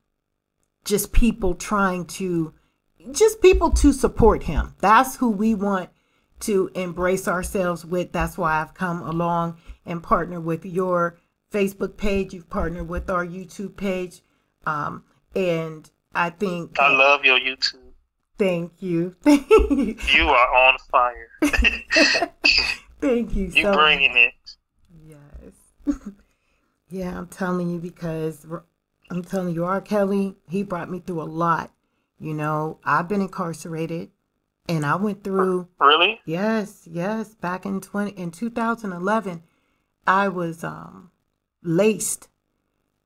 just people trying to just people to support him. That's who we want to embrace ourselves with. That's why I've come along and partnered with your Facebook page. You've partnered with our YouTube page. Um, and I think I love your YouTube. Thank you. you are on fire. thank you. You so bringing much. it. Yes. yeah, I'm telling you because I'm telling you, R. Kelly, he brought me through a lot. You know, I've been incarcerated and I went through Really? Yes, yes. Back in twenty in two thousand eleven, I was um laced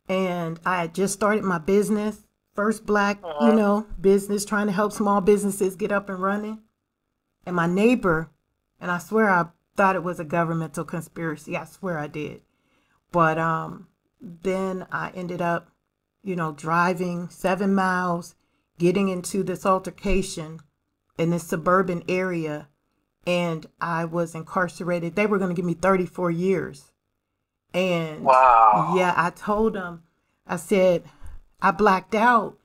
and I had just started my business. First black, uh-huh. you know, business trying to help small businesses get up and running. And my neighbor, and I swear I thought it was a governmental conspiracy. I swear I did. But um then I ended up you know, driving seven miles, getting into this altercation in this suburban area, and I was incarcerated. They were going to give me 34 years. And wow. yeah, I told them, I said, I blacked out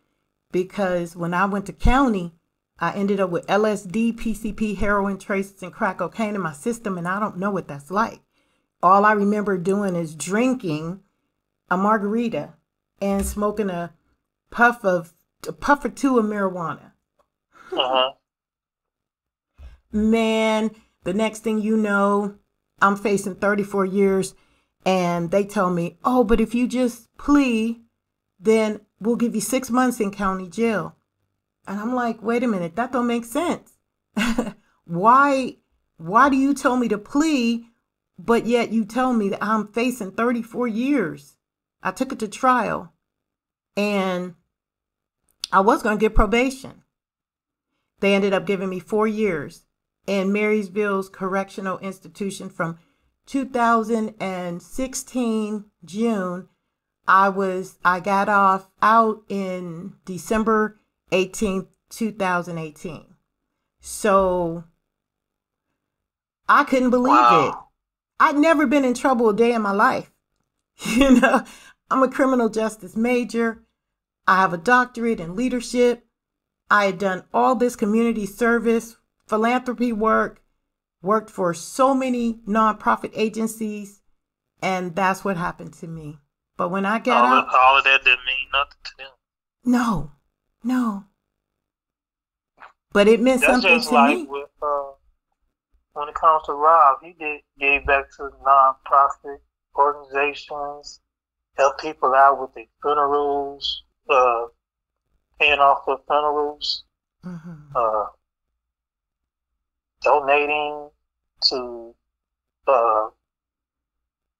because when I went to county, I ended up with LSD, PCP, heroin traces, and crack cocaine in my system, and I don't know what that's like. All I remember doing is drinking a margarita and smoking a puff of a puff or two of marijuana. Uh-huh. Man, the next thing you know, I'm facing 34 years and they tell me, "Oh, but if you just plea, then we'll give you 6 months in county jail." And I'm like, "Wait a minute, that don't make sense. why why do you tell me to plea, but yet you tell me that I'm facing 34 years?" I took it to trial and I was going to get probation. They ended up giving me four years in Marysville's Correctional Institution from 2016 June. I was I got off out in December 18th, 2018. So I couldn't believe wow. it. I'd never been in trouble a day in my life. You know, I'm a criminal justice major. I have a doctorate in leadership. I had done all this community service, philanthropy work, worked for so many nonprofit agencies, and that's what happened to me. But when I got all out, of, all of that didn't mean nothing to them. no, no. But it meant That's something to like me. with uh, when it comes to Rob, he did gave back to non-profit organizations, help people out with their funerals, uh, paying off their funerals, Mhm. uh, donating to uh,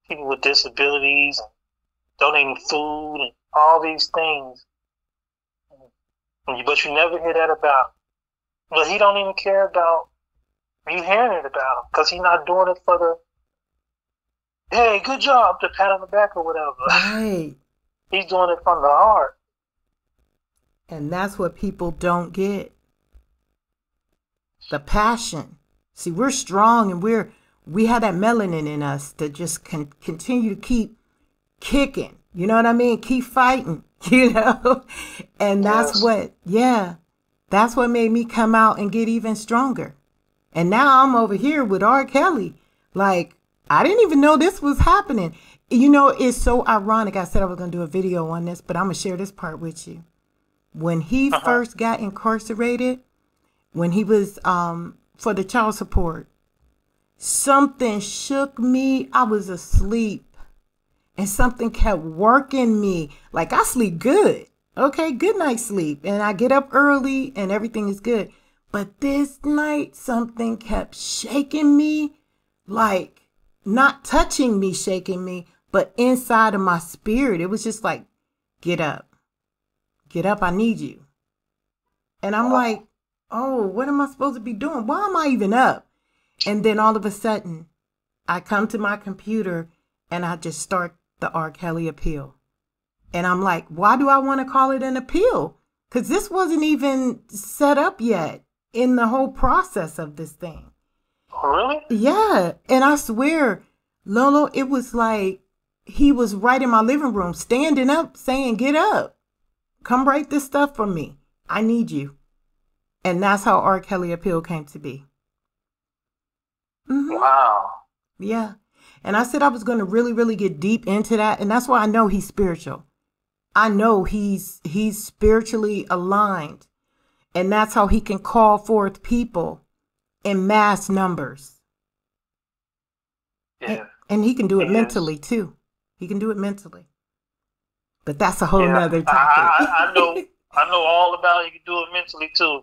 people with disabilities, and donating food and all these things. But you never hear that about him. But he don't even care about you hearing it about him because he's not doing it for the hey, good job, the pat on the back or whatever. Right. He's doing it from the heart. And that's what people don't get. The passion. See, we're strong and we're we have that melanin in us to just con- continue to keep kicking. You know what I mean? Keep fighting, you know? And that's Yes. what yeah. That's what made me come out and get even stronger. And now I'm over here with R. Kelly. Like, I didn't even know this was happening. You know, it's so ironic. I said I was going to do a video on this, but I'm going to share this part with you. When he Uh-huh. first got incarcerated, when he was um, for the child support, something shook me. I was asleep and something kept working me. Like I sleep good. Okay, good night sleep. And I get up early and everything is good. But this night, something kept shaking me, like not touching me, shaking me, but inside of my spirit. It was just like, get up, get up, I need you. And I'm like, oh, what am I supposed to be doing? Why am I even up? And then all of a sudden, I come to my computer and I just start the R. Kelly appeal. And I'm like, why do I want to call it an appeal? Because this wasn't even set up yet in the whole process of this thing. Really? Yeah. And I swear, Lolo, it was like he was right in my living room, standing up, saying, Get up. Come write this stuff for me. I need you. And that's how R. Kelly appeal came to be. Mhm. Wow. Yeah. And I said I was going to really, really get deep into that. And that's why I know he's spiritual. I know he's he's spiritually aligned. And that's how he can call forth people in mass numbers. Yeah. And, and he can do it Yes. mentally too. He can do it mentally. But that's a whole Yeah. nother I, topic. I, I know. I know all about it. You can do it mentally too.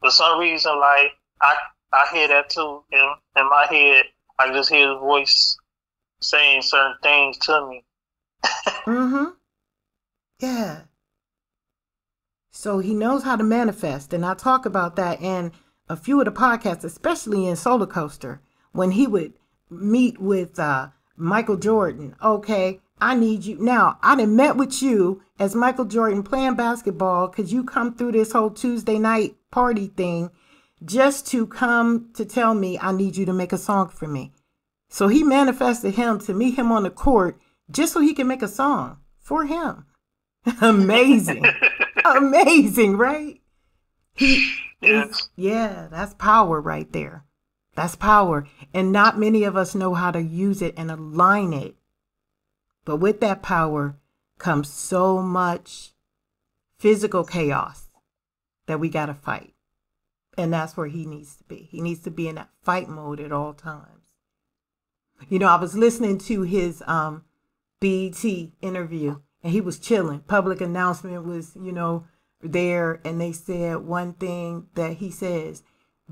For some reason, like I, I hear that too in in my head. I just hear his voice saying certain things to me. Mm-hmm. Yeah. So he knows how to manifest. And I talk about that in a few of the podcasts, especially in Soulacoaster, when he would meet with uh, Michael Jordan. Okay, I need you. Now, I done met with you as Michael Jordan playing basketball because you come through this whole Tuesday night party thing just to come to tell me I need you to make a song for me. So he manifested him to meet him on the court just so he can make a song for him. Amazing. Amazing, right? He Yes. is, yeah, that's power right there. That's power. And not many of us know how to use it and align it. But with that power comes so much physical chaos that we got to fight. And that's where he needs to be. He needs to be in that fight mode at all times. You know, I was listening to his um, BET interview and he was chilling. Public announcement was, you know, there and they said one thing that he says,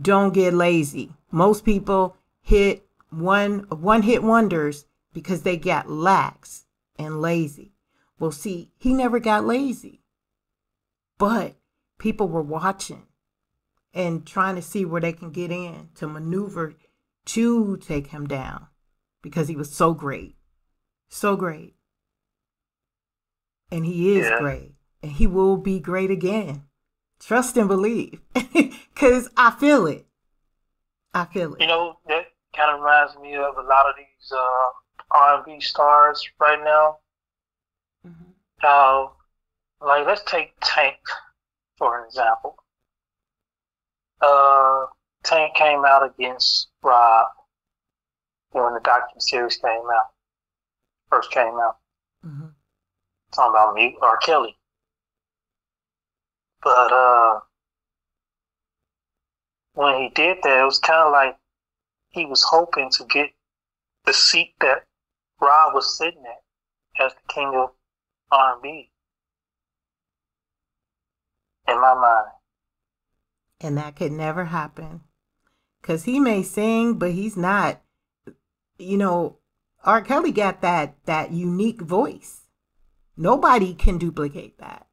don't get lazy. Most people hit one one hit wonders because they got lax and lazy. Well, see, he never got lazy. But people were watching and trying to see where they can get in to maneuver to take him down because he was so great. So great. And he is Yeah. great. And he will be great again. Trust and believe. Because I feel it. I feel it. You know that kind of reminds me of a lot of these uh, R&B stars right now. Mhm. How, like, let's take Tank for an example. Uh, Tank came out against Rob when the documentary series came out, first came out. Mm-hmm. Talking about me, or Kelly. But uh, when he did that, it was kind of like he was hoping to get the seat that Rob was sitting at as the king of R&B. In my mind. And that could never happen. Because he may sing, but he's not, you know, R. Kelly got that that unique voice. Nobody can duplicate that.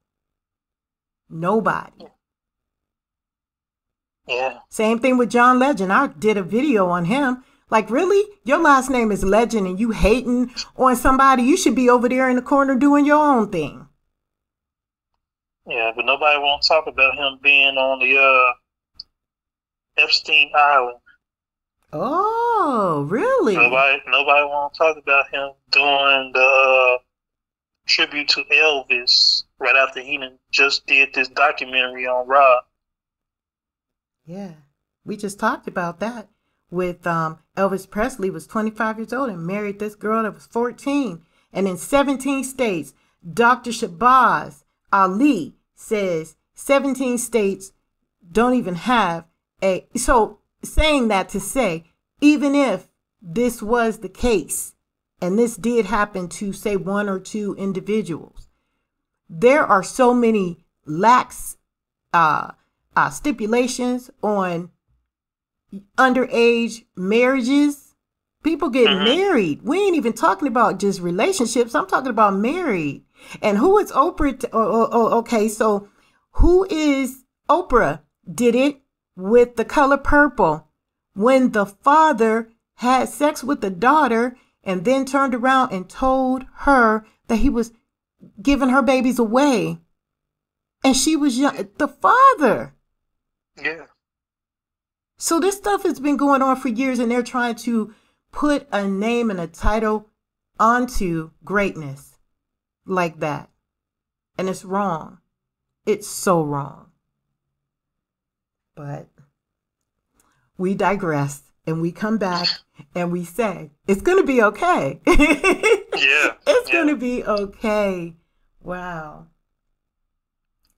Nobody. Yeah. Same thing with John Legend. I did a video on him. Like, really? Your last name is Legend and you hating on somebody? You should be over there in the corner doing your own thing. Yeah, but nobody won't talk about him being on the uh, Epstein Island. Oh, really? Nobody, nobody won't talk about him doing the uh, tribute to Elvis right after he just did this documentary on Rob. Yeah, we just talked about that with um, Elvis Presley was 25 years old and married this girl that was 14. And in 17 states, Dr. Shabazz Ali says 17 states don't even have a. So saying that to say, even if this was the case, and this did happen to say one or two individuals, there are so many lax uh, uh, stipulations on underage marriages. People get mm-hmm. married. We ain't even talking about just relationships. I'm talking about married. And who is Oprah? T- oh, oh, oh, okay, so who is Oprah? Did it with the color purple when the father had sex with the daughter and then turned around and told her that he was giving her babies away. And she was young, the father. Yeah. So this stuff has been going on for years and they're trying to put a name and a title onto greatness like that. And it's wrong. It's so wrong. But we digress and we come back and we say, it's going to be okay. yeah. It's yeah. going to be okay. Wow.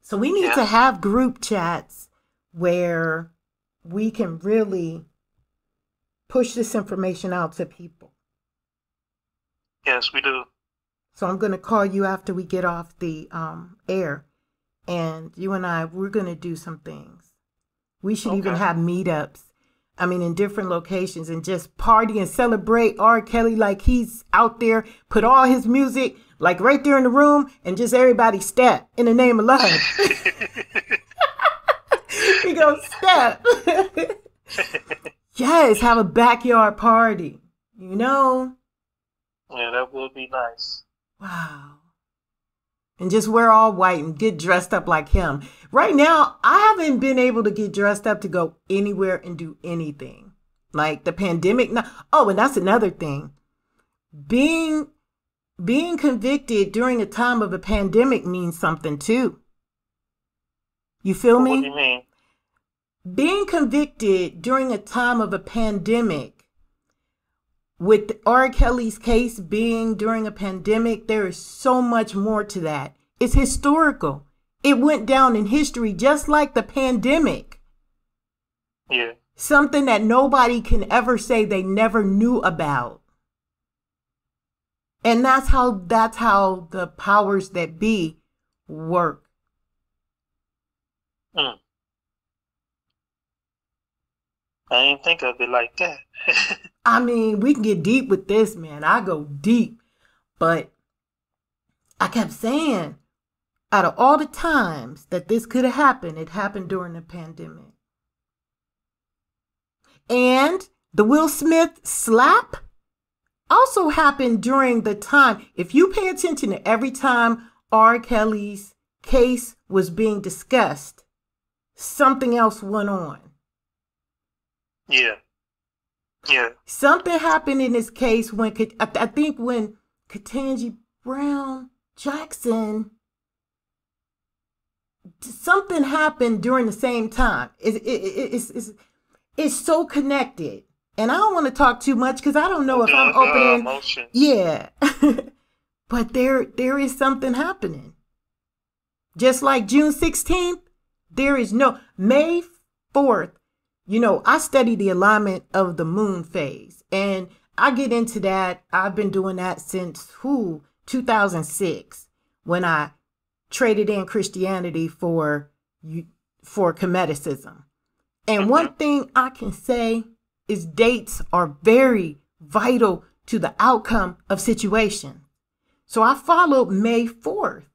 So we need yeah. to have group chats where we can really push this information out to people. Yes, we do. So I'm going to call you after we get off the um, air, and you and I, we're going to do some things. We should okay. even have meetups I mean, in different locations and just party and celebrate R. Kelly like he's out there, put all his music like right there in the room and just everybody step in the name of love. he goes, step. yes, have a backyard party, you know? Yeah, that would be nice. Wow and just wear all white and get dressed up like him. Right now, I haven't been able to get dressed up to go anywhere and do anything. Like the pandemic. Oh, and that's another thing. Being being convicted during a time of a pandemic means something too. You feel me? What do you mean? Being convicted during a time of a pandemic with R. Kelly's case being during a pandemic, there is so much more to that. It's historical. It went down in history just like the pandemic. Yeah. Something that nobody can ever say they never knew about. And that's how that's how the powers that be work. Mm. I didn't think of it like that. I mean, we can get deep with this, man. I go deep. But I kept saying, out of all the times that this could have happened, it happened during the pandemic. And the Will Smith slap also happened during the time. If you pay attention to every time R. Kelly's case was being discussed, something else went on. Yeah. Yeah. Something happened in this case when I think when Ketanji Brown Jackson something happened during the same time. It's, it, it, it's, it's, it's so connected. And I don't want to talk too much because I don't know if I'm opening. Emotion. Yeah. but there there is something happening. Just like June 16th, there is no May 4th. You know, I study the alignment of the moon phase and I get into that. I've been doing that since who 2006 when I traded in Christianity for for Kemeticism. And mm-hmm. one thing I can say is dates are very vital to the outcome of situation. So I followed May 4th.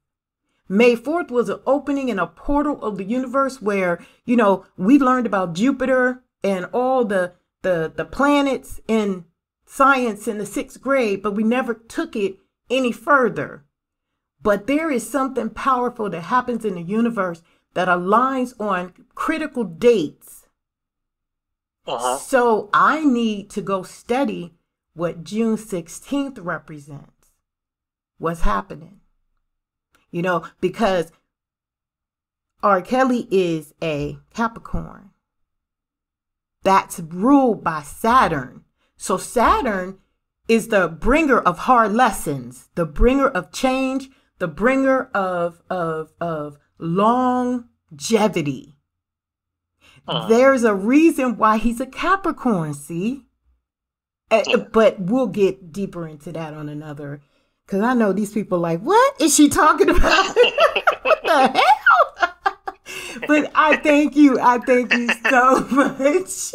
May 4th was an opening in a portal of the universe where, you know, we learned about Jupiter and all the the the planets in science in the 6th grade, but we never took it any further. But there is something powerful that happens in the universe that aligns on critical dates. Uh-huh. So I need to go study what June 16th represents. What's happening? You know, because R. Kelly is a Capricorn that's ruled by Saturn. So Saturn is the bringer of hard lessons, the bringer of change, the bringer of of of longevity. Uh. There's a reason why he's a Capricorn, see? Uh, but we'll get deeper into that on another because I know these people like, what is she talking about? what the hell? but I thank you. I thank you so much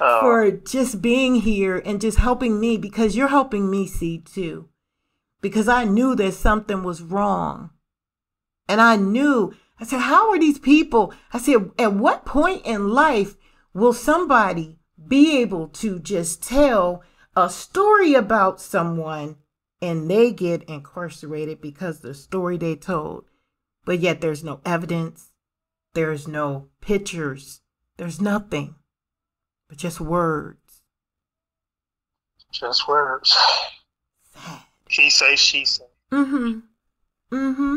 oh. for just being here and just helping me because you're helping me see too. Because I knew that something was wrong. And I knew, I said, how are these people? I said, at what point in life will somebody be able to just tell a story about someone and they get incarcerated because the story they told? But yet there's no evidence, there's no pictures, there's nothing but just words. Just words. Sad. He say, she say. Mm-hmm. Mm-hmm.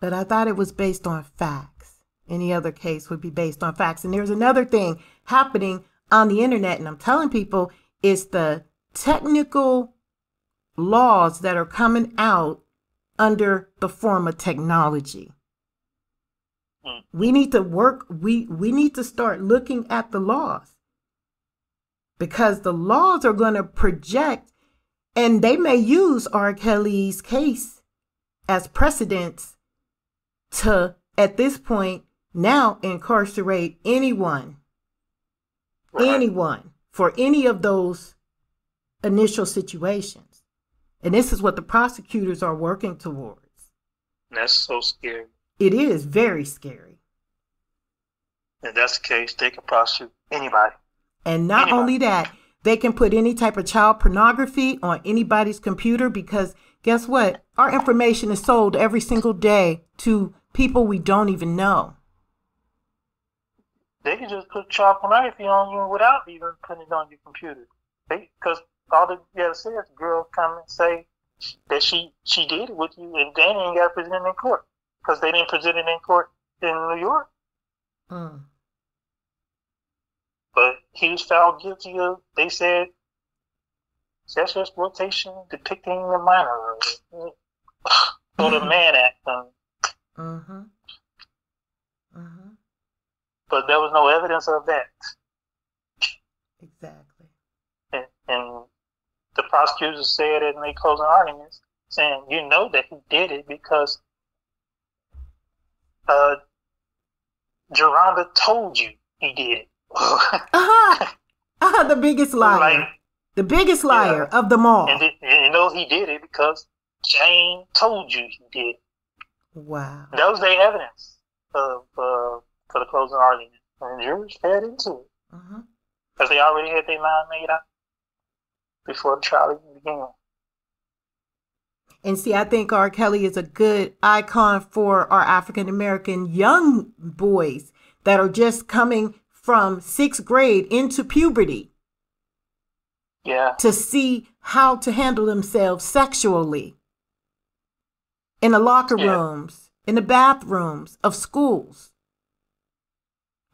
But I thought it was based on facts. Any other case would be based on facts. And there's another thing happening on the internet, and I'm telling people it's the technical laws that are coming out under the form of technology. Mm. We need to work, we, we need to start looking at the laws because the laws are going to project and they may use R. Kelly's case as precedents to, at this point, now incarcerate anyone, right. anyone for any of those initial situations. And this is what the prosecutors are working towards. That's so scary. It is very scary. If that's the case, they can prosecute anybody. And not anybody. only that, they can put any type of child pornography on anybody's computer because guess what? Our information is sold every single day to people we don't even know. They can just put child pornography on you without even putting it on your computer. Because all the say is, girl come and say that she she did it with you, and Danny ain't got to present in court because they didn't present it in court in New York. Mm. But he was found guilty of, they said, sexual exploitation depicting a minor. or the Mann Act. mm-hmm. Mm-hmm. But there was no evidence of that. Exactly. And, and the prosecutors said in their closing arguments, saying, you know that he did it because uh, Jerhonda told you he did. it." uh-huh. uh-huh. The biggest liar. Like, the biggest liar yeah. of them all. And, it, and you know he did it because Jane told you he did. Wow. That was their evidence of, uh, for the closing argument. And jurors fed into it. Because uh-huh. they already had their mind made up before even began. And see, I think R. Kelly is a good icon for our African American young boys that are just coming from sixth grade into puberty. Yeah. To see how to handle themselves sexually in the locker yeah. rooms, in the bathrooms of schools.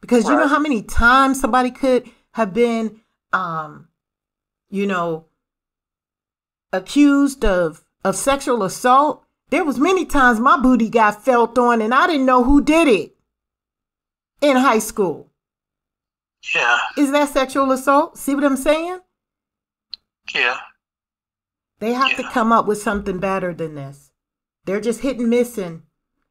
Because you know how many times somebody could have been, um, you know, accused of of sexual assault. There was many times my booty got felt on, and I didn't know who did it in high school. Yeah. Is that sexual assault? See what I'm saying? Yeah. They have to come up with something better than this. They're just hitting missing.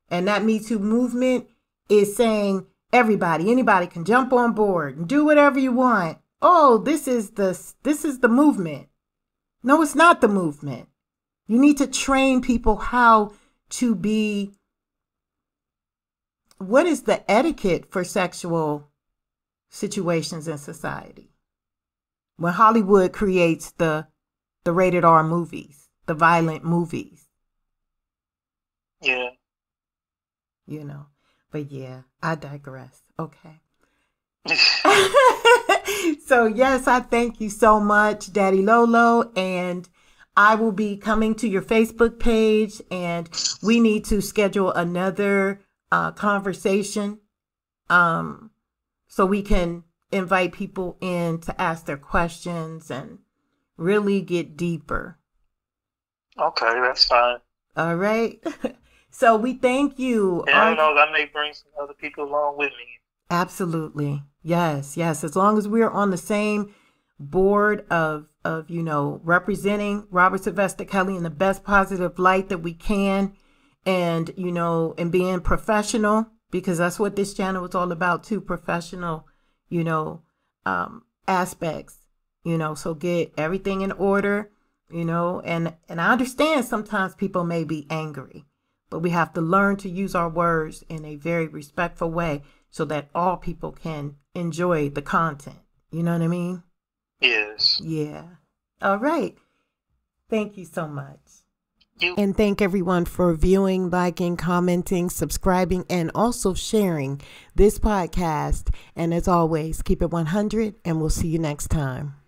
And that Me Too movement is saying everybody, anybody can jump on board and do whatever you want. Oh, this is the this is the movement. No, it's not the movement. You need to train people how to be what is the etiquette for sexual situations in society? When Hollywood creates the the rated R movies, the violent movies, Yeah. you know. But yeah, I digress. Okay. so yes, I thank you so much, Daddy Lolo, and I will be coming to your Facebook page, and we need to schedule another uh, conversation, um, so we can invite people in to ask their questions and really get deeper. okay, that's fine. All right. so we thank you. And Our- who knows, I may bring some other people along with me. Absolutely. Yes, yes. As long as we're on the same board of of, you know, representing Robert Sylvester Kelly in the best positive light that we can and, you know, and being professional because that's what this channel is all about too, professional, you know, um aspects, you know, so get everything in order, you know, and and I understand sometimes people may be angry, but we have to learn to use our words in a very respectful way so that all people can enjoy the content. You know what I mean? Yes. Yeah. All right. Thank you so much. You And thank everyone for viewing, liking, commenting, subscribing, and also sharing this podcast. And as always, keep it 100, and we'll see you next time.